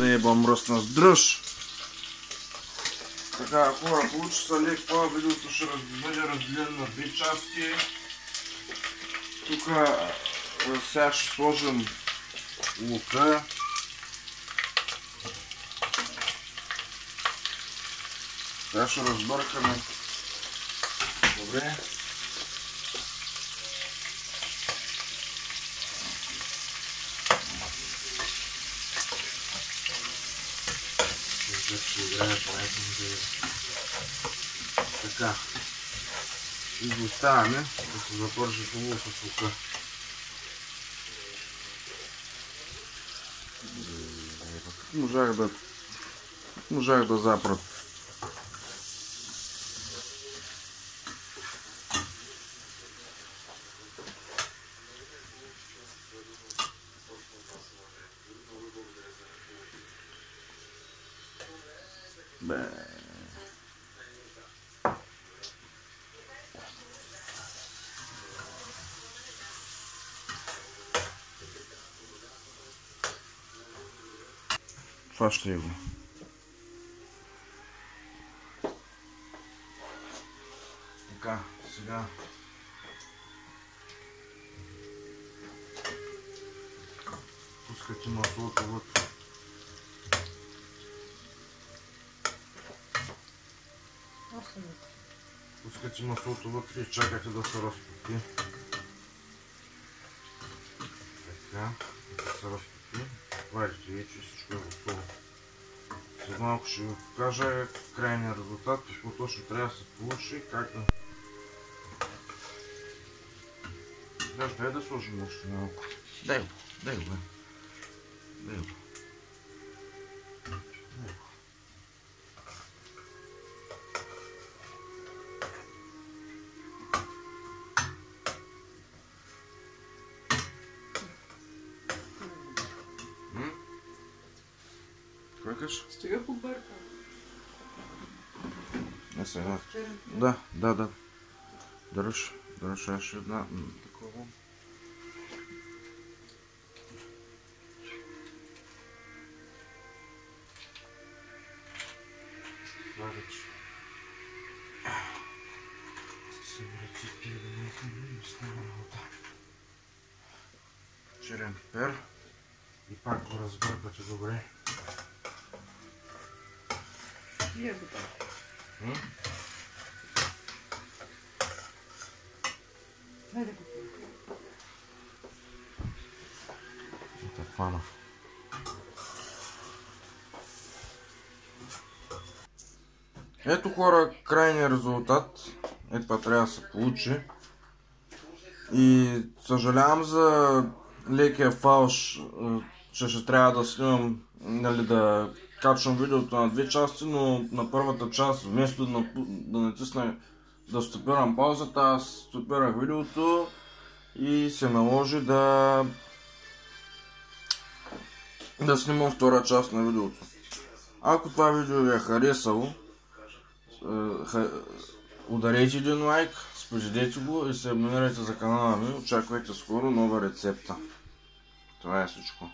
Да еба мръсна с дръж. Така, хора, получи се лек това видеото ще бъде разделено на две части. Тук сега ще сложим лука. Сега ще разбъркаме. Добре. Ще играе поне Така. И го оставяме да се запържи хубаво с лука. Можах да можах да запрат. Бе. Това ще го. Така, сега пускате маслото вътре. Пускате маслото вътре и чакате да се разтопи. Така, да се разтопи. Вадите вече всичко е готово. След малко ще ви покажа крайния резултат, какво точно трябва да се получи, как да... Даже да сложим още малко. Дай го, дай го, дай го. Кажеш? Стига побърка. Не сега. Да, да, да. Дръж, дръж още една м, такова. Слагач. Се врати пирвенето, не става работа. Черен пер. И пак го разбъркате добре. Пия. Те фана. Ето хора, крайният резултат. Ето това трябва да се получи. И съжалявам за лекия фалш, че ще трябва да снимам, нали, да качвам видеото на две части, но на първата част, вместо да, да натисна да стопирам паузата, аз стопирах видеото и се наложи да да снимам втора част на видеото. Ако това видео ви е харесало, е, ударете един лайк, споделете го и се абонирайте за канала ми. Очаквайте скоро нова рецепта. Това е всичко.